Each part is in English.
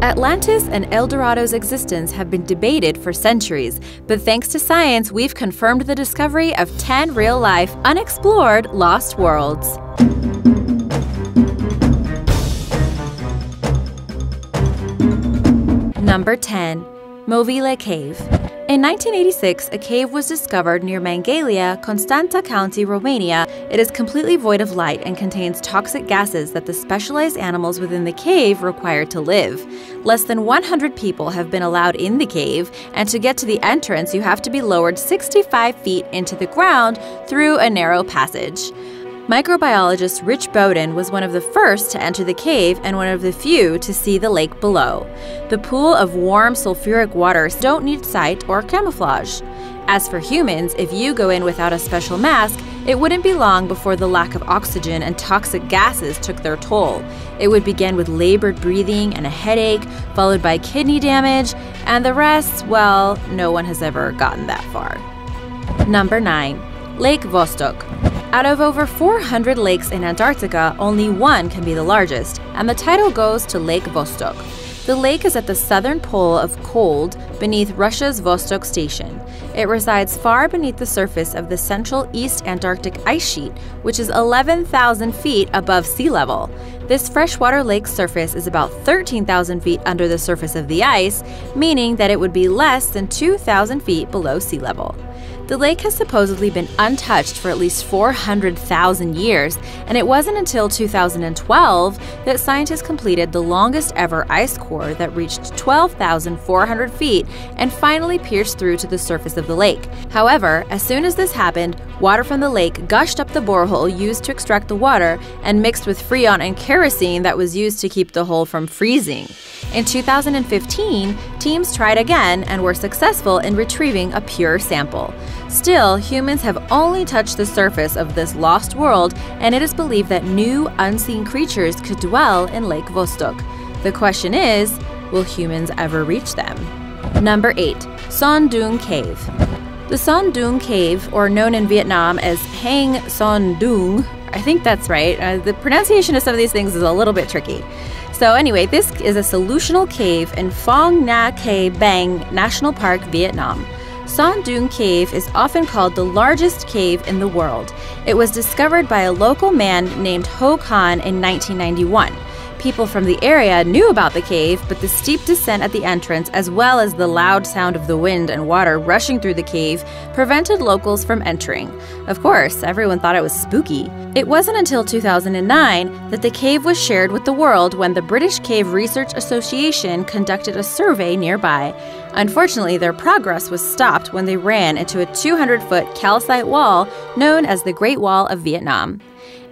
Atlantis and El Dorado's existence have been debated for centuries, but thanks to science, we've confirmed the discovery of 10 real life, unexplored lost worlds. Number 10 Movile Cave. In 1986, a cave was discovered near Mangalia, Constanța County, Romania. It is completely void of light and contains toxic gases that the specialized animals within the cave require to live. Less than 100 people have been allowed in the cave, and to get to the entrance, you have to be lowered 65 feet into the ground through a narrow passage. Microbiologist Rich Boden was one of the first to enter the cave and one of the few to see the lake below. The pool of warm sulfuric waters don't need sight or camouflage. As for humans, if you go in without a special mask, it wouldn't be long before the lack of oxygen and toxic gases took their toll. It would begin with labored breathing and a headache, followed by kidney damage, and the rest, well, no one has ever gotten that far. Number 9. Lake Vostok. Out of over 400 lakes in Antarctica, only one can be the largest, and the title goes to Lake Vostok. The lake is at the southern pole of cold beneath Russia's Vostok Station. It resides far beneath the surface of the central East Antarctic ice sheet, which is 11,000 feet above sea level. This freshwater lake surface is about 13,000 feet under the surface of the ice, meaning that it would be less than 2,000 feet below sea level. The lake has supposedly been untouched for at least 400,000 years, and it wasn't until 2012 that scientists completed the longest ever ice core that reached 12,400 feet and finally pierced through to the surface of the lake. However, as soon as this happened, water from the lake gushed up the borehole used to extract the water and mixed with freon and kerosene that was used to keep the hole from freezing. In 2015, teams tried again and were successful in retrieving a pure sample. Still, humans have only touched the surface of this lost world, and it is believed that new, unseen creatures could dwell in Lake Vostok. The question is will humans ever reach them? Number 8. Son Doong Cave. The Son Doong Cave, or known in Vietnam as Hang Son Doong, I think that's right. Uh, the pronunciation of some of these things is a little bit tricky. So, anyway, this is a solutional cave in Phong Nha Ke Bang National Park, Vietnam. Son Doong Cave is often called the largest cave in the world. It was discovered by a local man named Ho Khanh in 1991. People from the area knew about the cave, but the steep descent at the entrance, as well as the loud sound of the wind and water rushing through the cave, prevented locals from entering. Of course, everyone thought it was spooky. It wasn't until 2009 that the cave was shared with the world when the British Cave Research Association conducted a survey nearby. Unfortunately, their progress was stopped when they ran into a 200 foot calcite wall known as the Great Wall of Vietnam.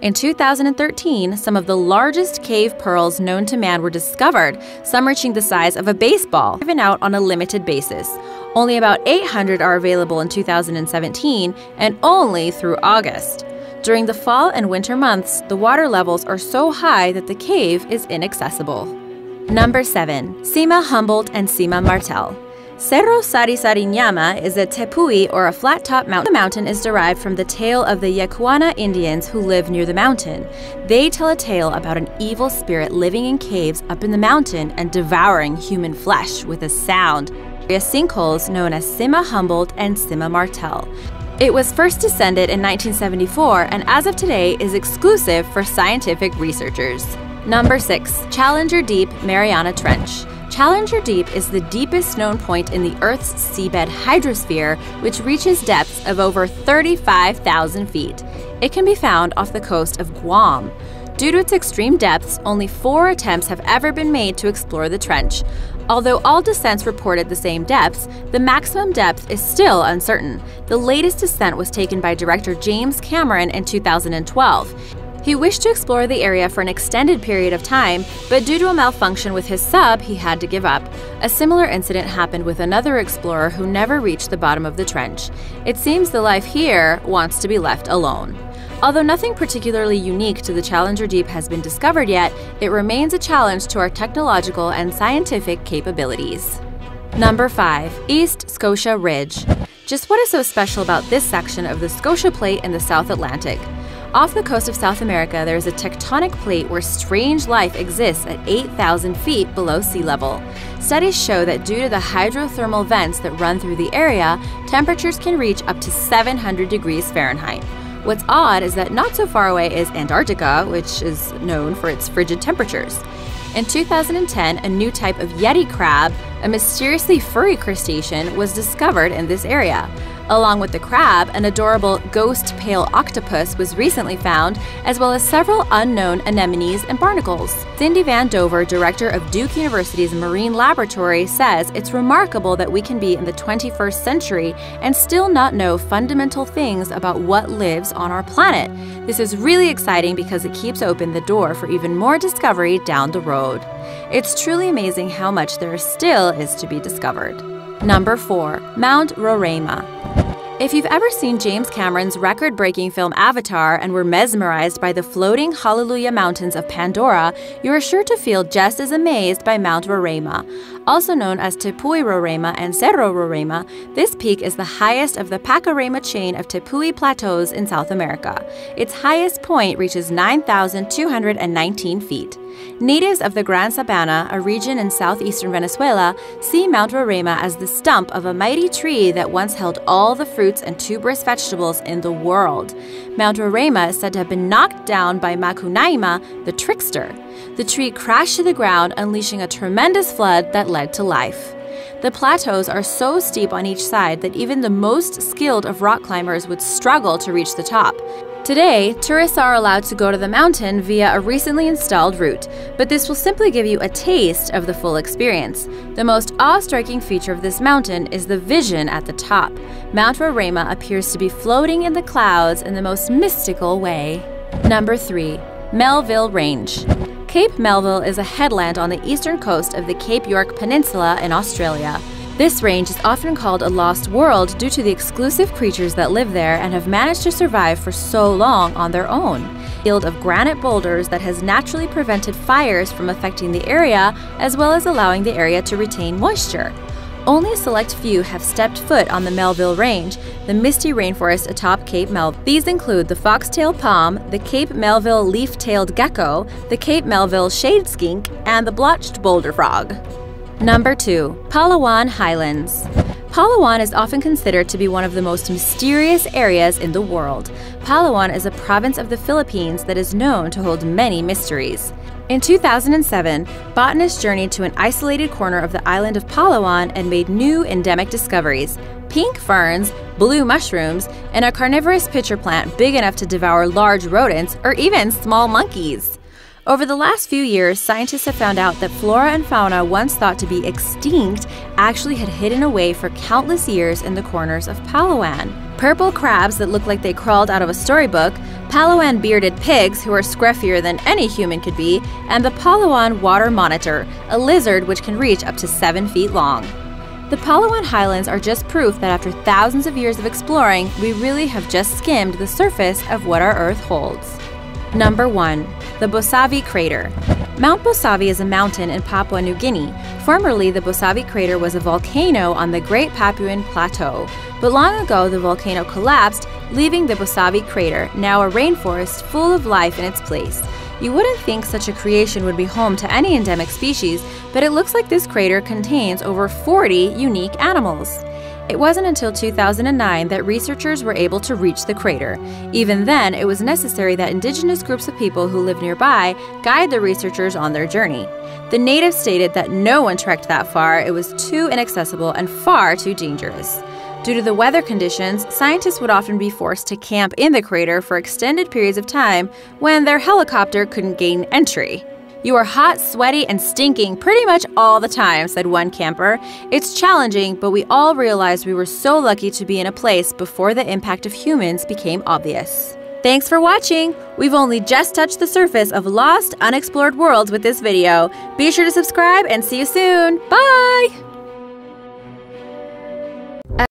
In 2013, some of the largest cave pearls known to man were discovered, some reaching the size of a baseball, given out on a limited basis. Only about 800 are available in 2017 and only through August. During the fall and winter months, the water levels are so high that the cave is inaccessible. Number 7. Sima Humboldt and Sima Martel. Cerro Sarisariñama is a tepui or a flat top mountain. The mountain is derived from the tale of the Yacuana Indians who live near the mountain. They tell a tale about an evil spirit living in caves up in the mountain and devouring human flesh with a sound. Sinkholes known as Sima Humboldt and Sima Martel. It was first descended in 1974 and as of today is exclusive for scientific researchers. Number 6. Challenger Deep Mariana Trench. Challenger Deep is the deepest known point in the Earth's seabed hydrosphere, which reaches depths of over 35,000 feet. It can be found off the coast of Guam. Due to its extreme depths, only four attempts have ever been made to explore the trench. Although all descents reported the same depths, the maximum depth is still uncertain. The latest descent was taken by director James Cameron in 2012. He wished to explore the area for an extended period of time, but due to a malfunction with his sub, he had to give up. A similar incident happened with another explorer who never reached the bottom of the trench. It seems the life here wants to be left alone. Although nothing particularly unique to the Challenger Deep has been discovered yet, it remains a challenge to our technological and scientific capabilities. Number 5. East Scotia Ridge. Just what is so special about this section of the Scotia Plate in the South Atlantic? Off the coast of South America, there is a tectonic plate where strange life exists at 8,000 feet below sea level. Studies show that due to the hydrothermal vents that run through the area, temperatures can reach up to 700 degrees Fahrenheit. What's odd is that not so far away is Antarctica, which is known for its frigid temperatures. In 2010, a new type of Yeti crab, a mysteriously furry crustacean, was discovered in this area. Along with the crab, an adorable ghost pale octopus was recently found, as well as several unknown anemones and barnacles. Cindy Van Dover, director of Duke University's Marine Laboratory, says it's remarkable that we can be in the 21st century and still not know fundamental things about what lives on our planet. This is really exciting because it keeps open the door for even more discovery down the road. It's truly amazing how much there still is to be discovered. Number 4. Mount Roraima if you've ever seen James Cameron's record breaking film Avatar and were mesmerized by the floating Hallelujah Mountains of Pandora, you are sure to feel just as amazed by Mount Roraima. Also known as Tepui Roraima and Cerro Roraima, this peak is the highest of the Pacaraima chain of Tepui plateaus in South America. Its highest point reaches 9,219 feet. Natives of the Gran Sabana, a region in southeastern Venezuela, see Mount Roraima as the stump of a mighty tree that once held all the fruits and tuberous vegetables in the world. Mount Roraima is said to have been knocked down by Macunaíma, the trickster. The tree crashed to the ground, unleashing a tremendous flood that led to life. The plateaus are so steep on each side that even the most skilled of rock climbers would struggle to reach the top. Today, tourists are allowed to go to the mountain via a recently installed route, but this will simply give you a taste of the full experience. The most awe-striking feature of this mountain is the vision at the top. Mount Roraima appears to be floating in the clouds in the most mystical way. Number 3. Melville Range Cape Melville is a headland on the eastern coast of the Cape York Peninsula in Australia. This range is often called a lost world due to the exclusive creatures that live there and have managed to survive for so long on their own. Field of granite boulders that has naturally prevented fires from affecting the area as well as allowing the area to retain moisture. Only a select few have stepped foot on the Melville Range, the misty rainforest atop Cape Melville. These include the foxtail palm, the Cape Melville leaf-tailed gecko, the Cape Melville shade skink, and the blotched boulder frog. Number 2. Palawan Highlands Palawan is often considered to be one of the most mysterious areas in the world. Palawan is a province of the Philippines that is known to hold many mysteries. In 2007, botanists journeyed to an isolated corner of the island of Palawan and made new endemic discoveries pink ferns, blue mushrooms, and a carnivorous pitcher plant big enough to devour large rodents or even small monkeys. Over the last few years, scientists have found out that flora and fauna once thought to be extinct actually had hidden away for countless years in the corners of Palawan. Purple crabs that look like they crawled out of a storybook, Palawan bearded pigs who are scruffier than any human could be, and the Palawan water monitor, a lizard which can reach up to 7 feet long. The Palawan Highlands are just proof that after thousands of years of exploring, we really have just skimmed the surface of what our Earth holds. Number 1. The Bosavi Crater. Mount Bosavi is a mountain in Papua New Guinea. Formerly, the Bosavi Crater was a volcano on the Great Papuan Plateau, but long ago the volcano collapsed, leaving the Bosavi Crater, now a rainforest full of life in its place. You wouldn't think such a creation would be home to any endemic species, but it looks like this crater contains over 40 unique animals. It wasn't until 2009 that researchers were able to reach the crater. Even then, it was necessary that indigenous groups of people who live nearby guide the researchers on their journey. The natives stated that no one trekked that far, it was too inaccessible and far too dangerous. Due to the weather conditions, scientists would often be forced to camp in the crater for extended periods of time when their helicopter couldn't gain entry. You are hot, sweaty, and stinking pretty much all the time, said one camper. It's challenging, but we all realized we were so lucky to be in a place before the impact of humans became obvious. Thanks for watching! We've only just touched the surface of lost, unexplored worlds with this video. Be sure to subscribe and see you soon. Bye!